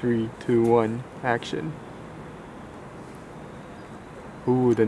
Three, two, one, action. Ooh, the